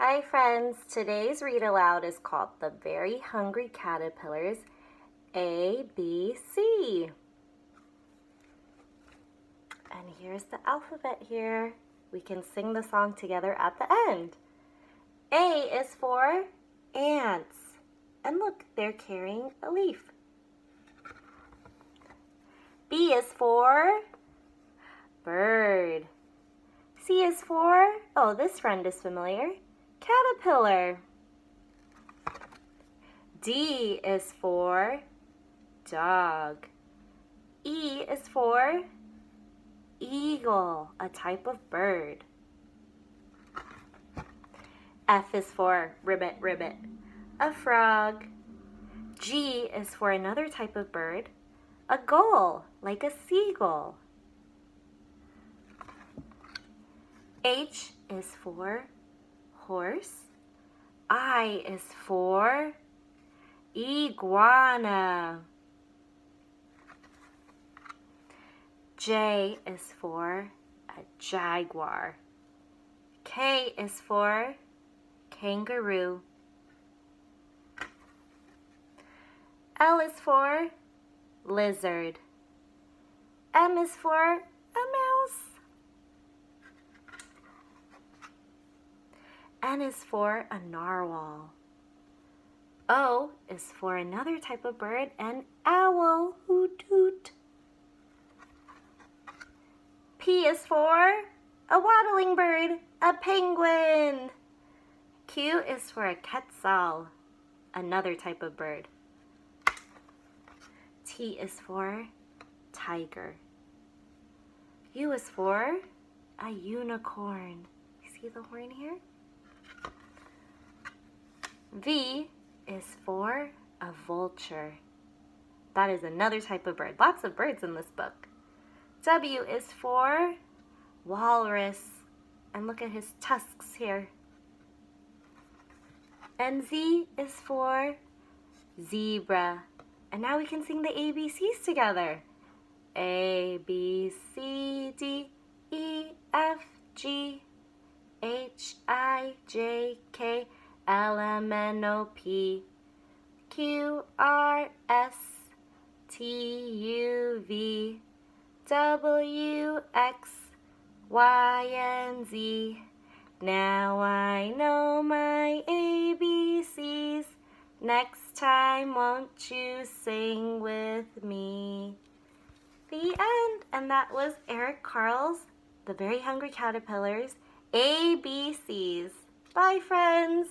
Hi friends, today's read aloud is called The Very Hungry Caterpillars A, B, C. And here's the alphabet here. We can sing the song together at the end. A is for ants. And look, they're carrying a leaf. B is for bird. C is for, oh, this friend is familiar, caterpillar. D is for dog. E is for eagle, a type of bird. F is for ribbit, ribbit, a frog. G is for another type of bird, a gull, like a seagull. H is for horse. I is for iguana. J is for a jaguar. K is for kangaroo. L is for lizard. M is for a mouse. N is for a narwhal. O is for another type of bird, an owl, hoot hoot. P is for a waddling bird, a penguin. Q is for a quetzal, another type of bird. T is for tiger. U is for a unicorn. See the horn here? V is for a vulture. That is another type of bird. Lots of birds in this book. W is for walrus. And look at his tusks here. And Z is for zebra. And now we can sing the ABCs together. A, B, C, D, E, F, G, H, I, J, K, L, M, N, O, P, Q, R, S, T, U, V, W, X, Y, and Z. Now I know my ABCs. Next time, won't you sing with me? The end. And that was Eric Carle's The Very Hungry Caterpillars ABCs. Bye, friends.